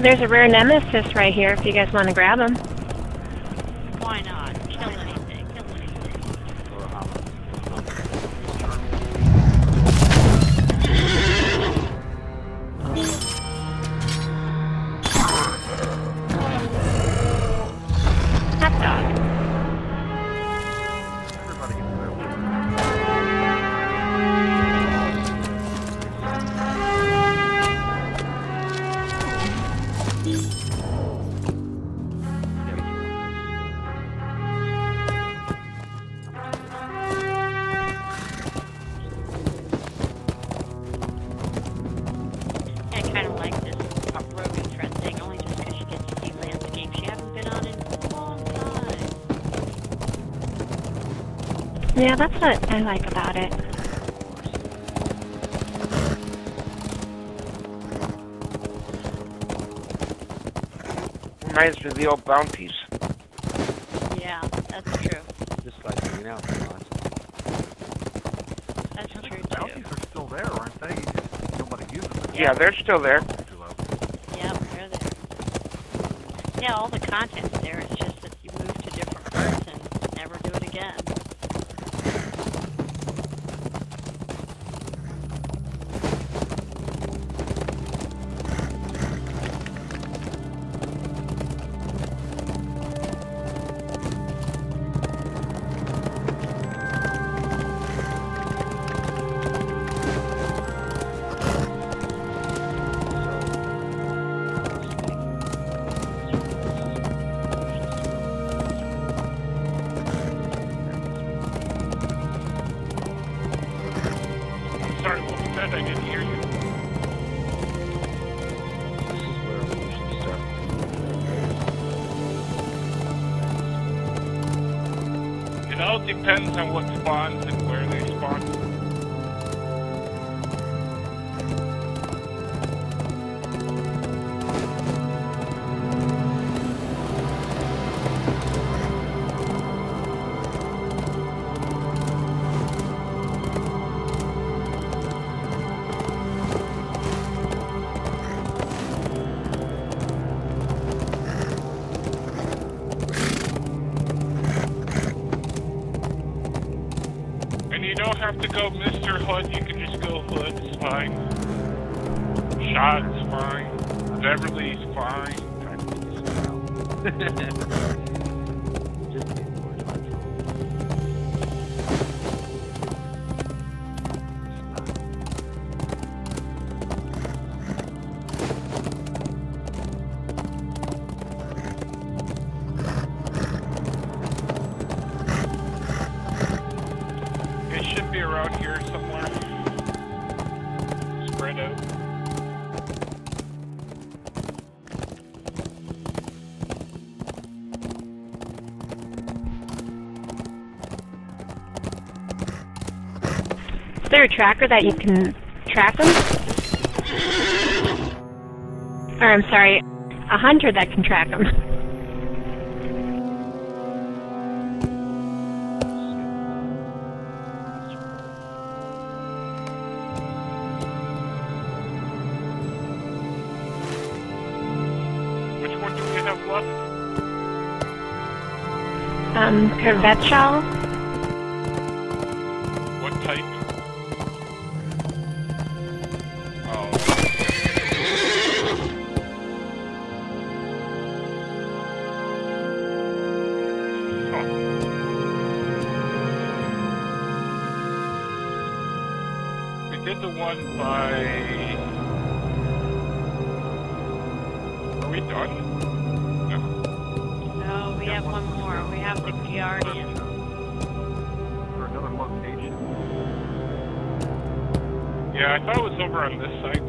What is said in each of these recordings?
there's a rare nemesis right here if you guys want to grab him. Why not? Kill anything. Yeah, that's what I like about it. Reminds me of the old bounties. Yeah, that's true. Just like hanging out a lot. That's true too. Bounties are still there, aren't they? Just Nobody uses them. Yeah, they're still there. Too. Yep, they're there. Yeah, all the content's That? I didn't hear you. It all depends on what spawns and there a tracker that you can track them? Or I'm sorry, a hunter that can track them. Which one do we have left? Um, Krevchal over on this side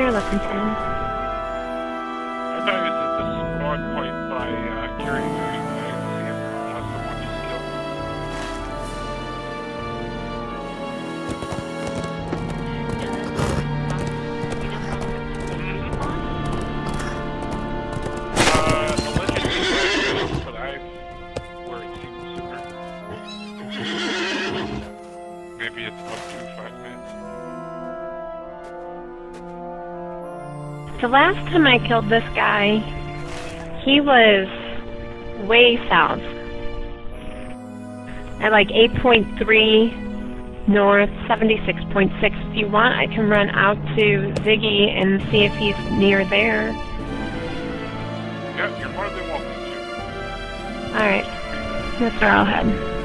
somewhere. over The last time I killed this guy, he was way south. At like 8.3 north, 76.6. If you want, I can run out to Ziggy and see if he's near there. Yeah, you're more than welcome to. Alright. That's where I'll head.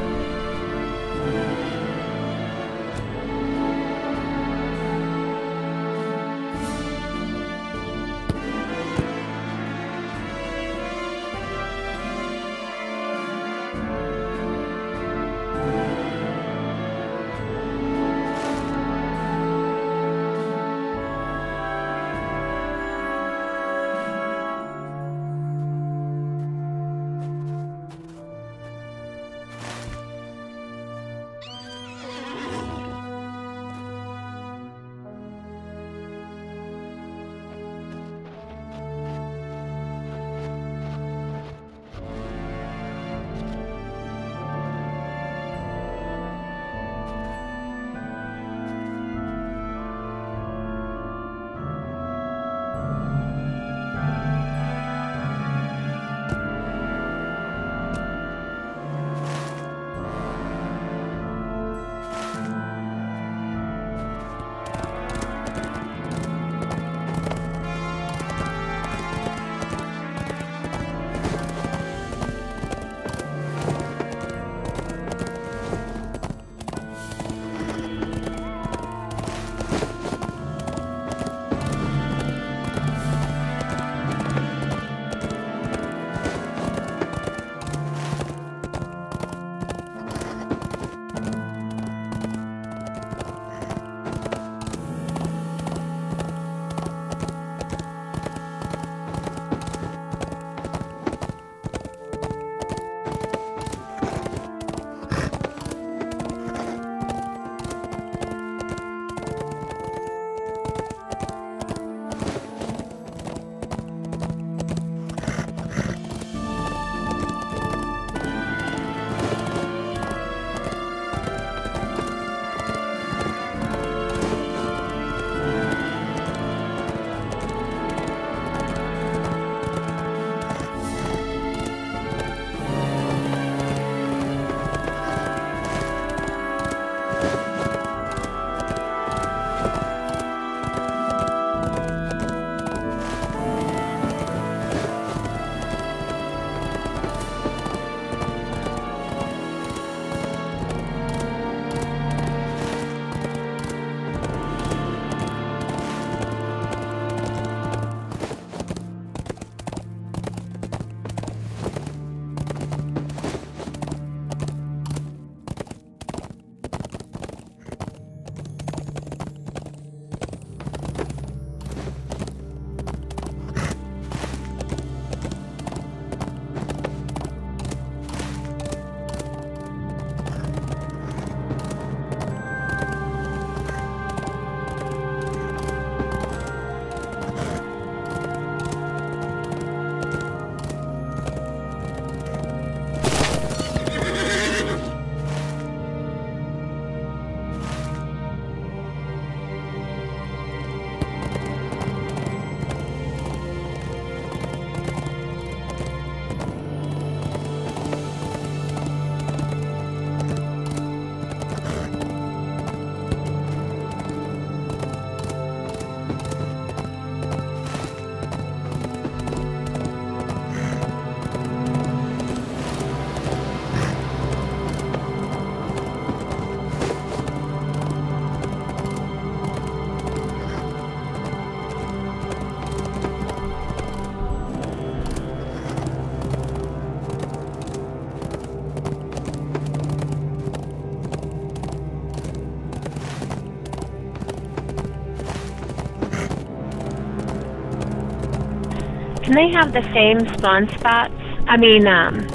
Can they have the same spawn spots? I mean, um,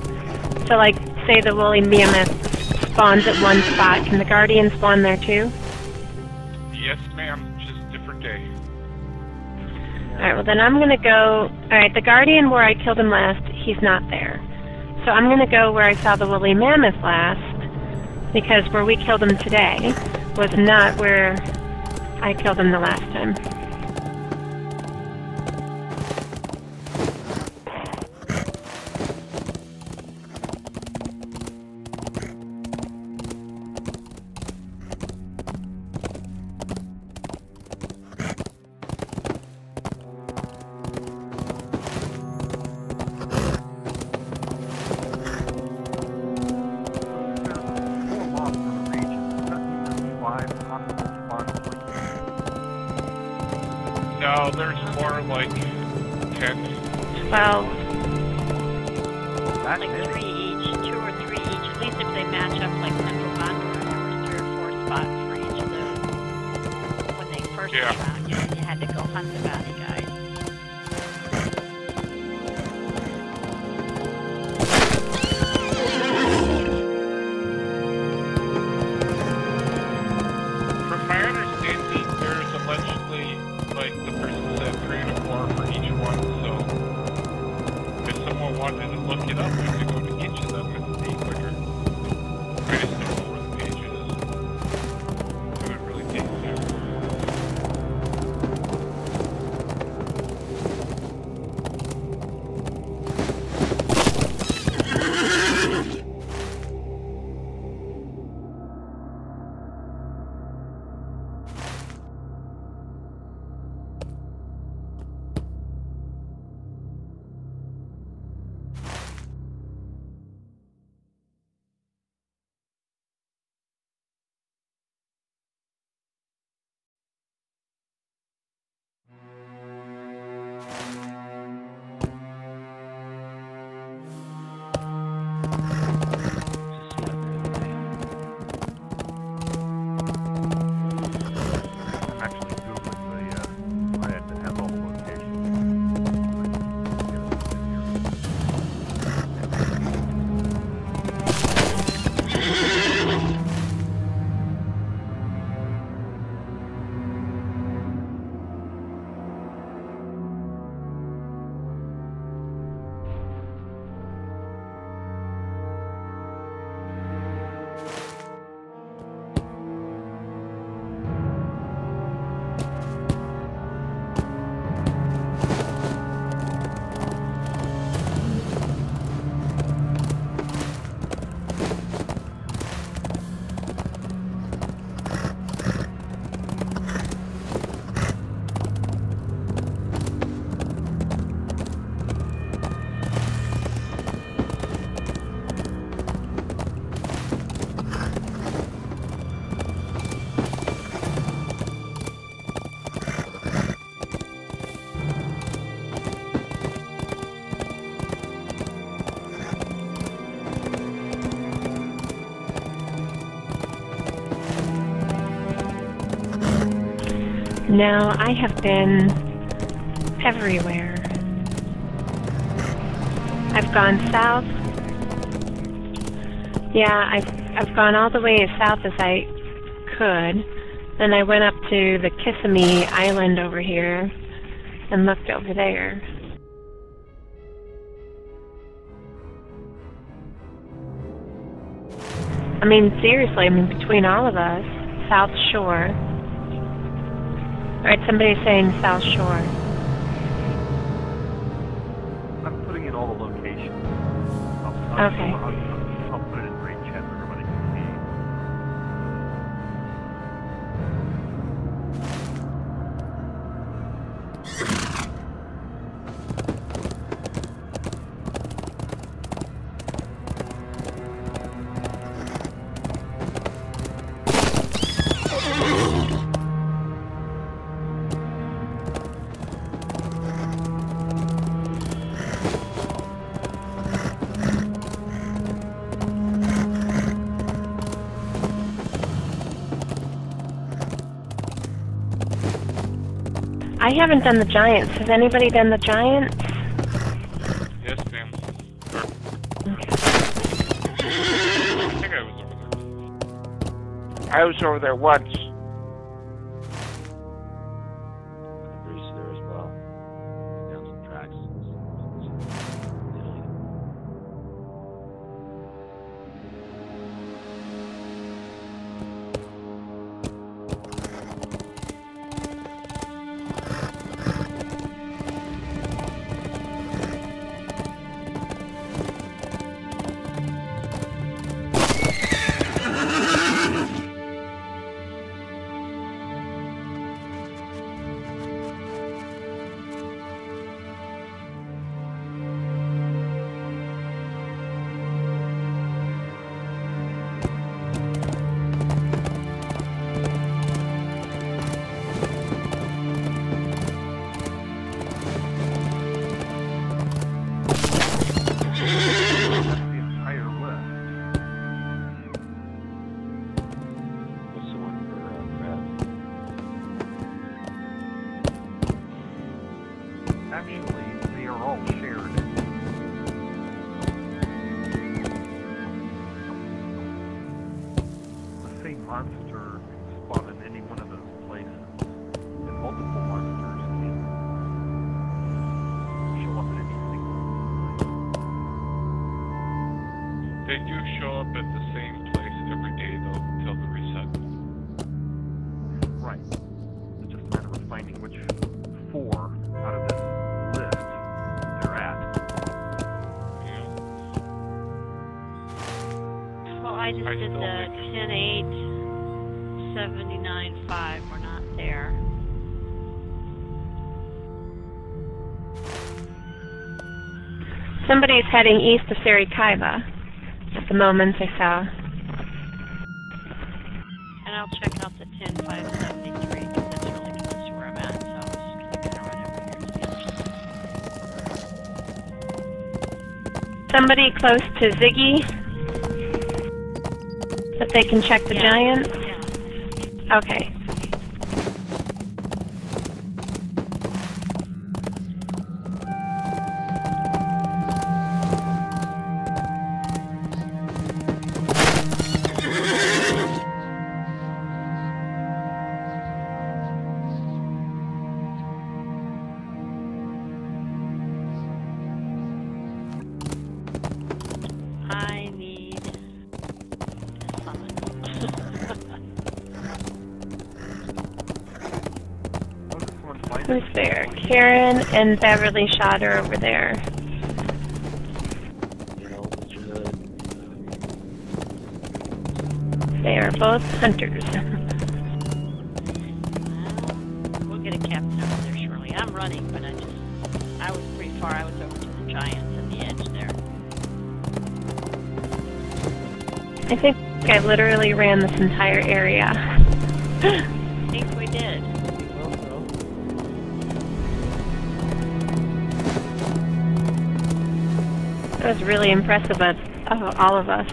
so like, say the woolly mammoth spawns at one spot, can the guardian spawn there too? Yes, ma'am. Just different day. Alright, well then I'm gonna go, alright, the guardian where I killed him last, he's not there. So I'm gonna go where I saw the woolly mammoth last, because where we killed him today was not where I killed him the last time. No, there's more like ten. Well, That Like many? three each, two or three each, at least if they match up like Central Gondor, there was three or four spots for each of those. When they first Yeah. came out, you, you had to go hunt the bounty now I have been everywhere. I've gone south. Yeah, I've I've gone all the way as south as I could. Then I went up to the Kissimmee Island over here and looked over there. I mean, seriously, I mean, between all of us, South Shore. Alright, somebody's saying South Shore. I'm putting in all the locations. I'll, I'll, Okay. I haven't done the Giants. Has anybody done the Giants? Yes, ma'am. I, I was over there once. They do show up at the same place every day though, till the reset. Right. It's just a matter of finding which four out of this list they're at. You know, Well, I just I did still the think- 10 8 79 5. We're not there. Somebody's heading east of Sarikaiva at the moment I saw. And I'll check out the 10 5 73 because that's really close to where I'm at. So I was just going to run over here to the other side. Somebody close to Ziggy that they can check the Yeah. giant. Yeah. Okay. And Beverly shot her over there. You know, Mr. Hood. They are both hunters. Well, get a captain over there shortly. I'm running, but I just, I was pretty far. I was over to the giants at the edge there. I think I literally ran this entire area. That was really impressive of, of all of us.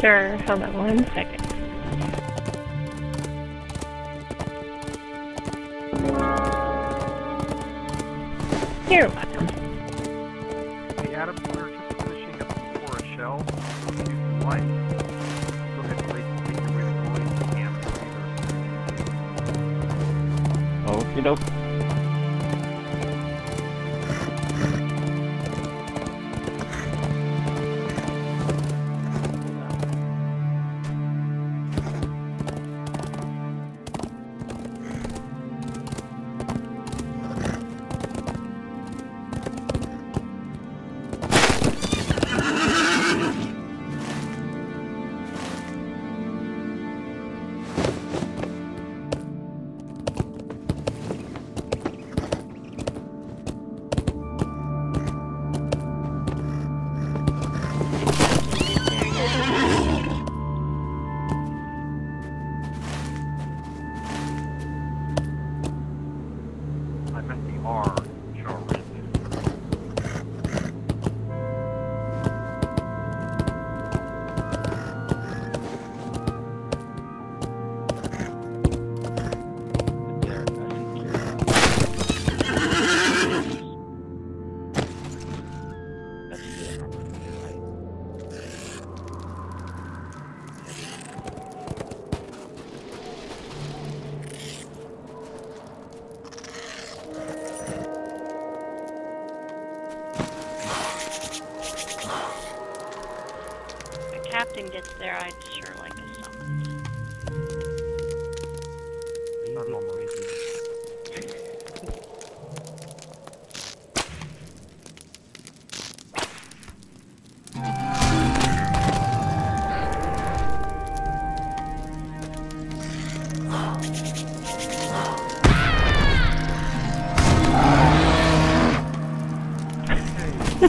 Sure, hold on one second. You're welcome. The atom order to up for a shell if you. So that they the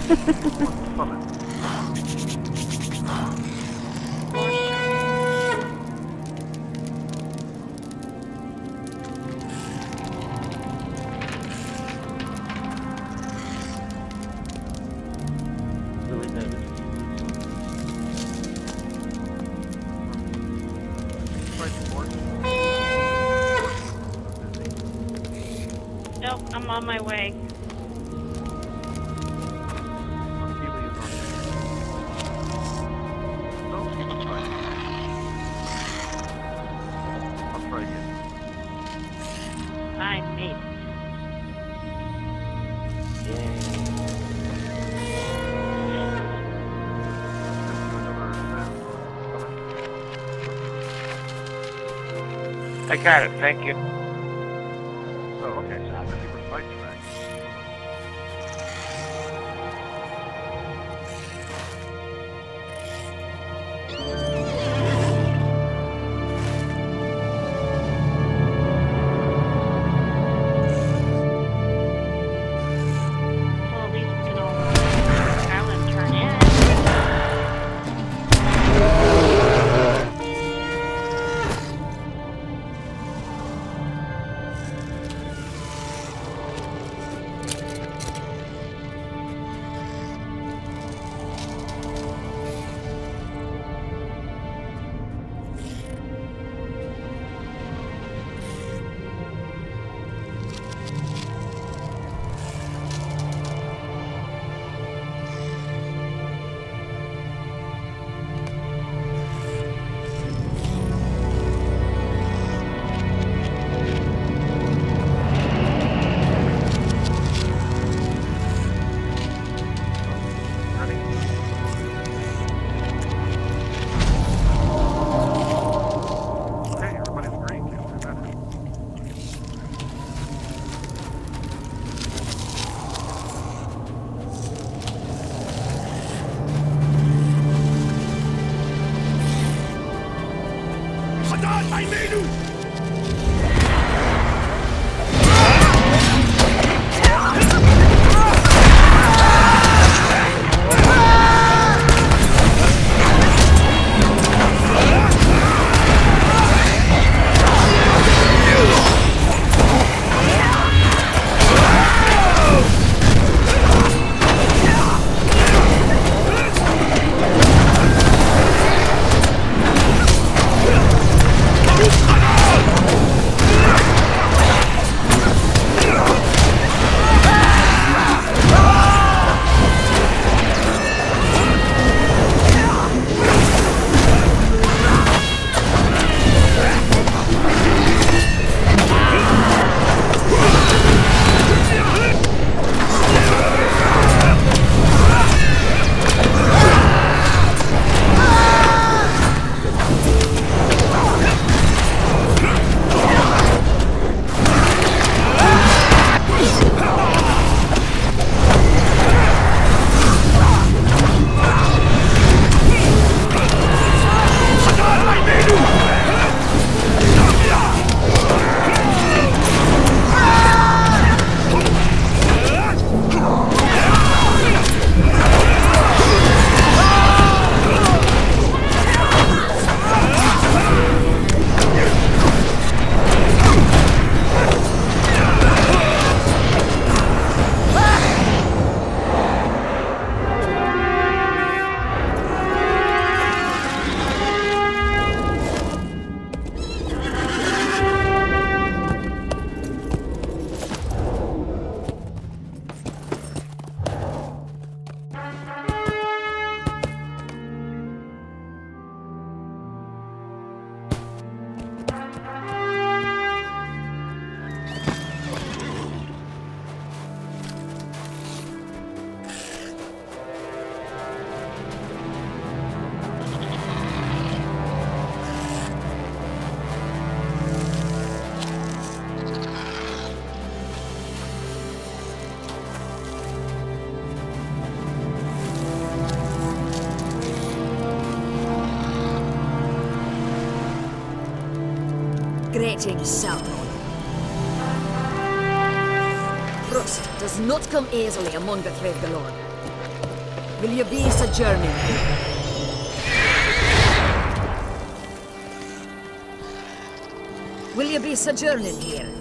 Nope, I'm on my way. got it. Thank you. Greetings, Sauron. Trust does not come easily among the Crave Galore. Will you be sojourning? Will you be sojourning here?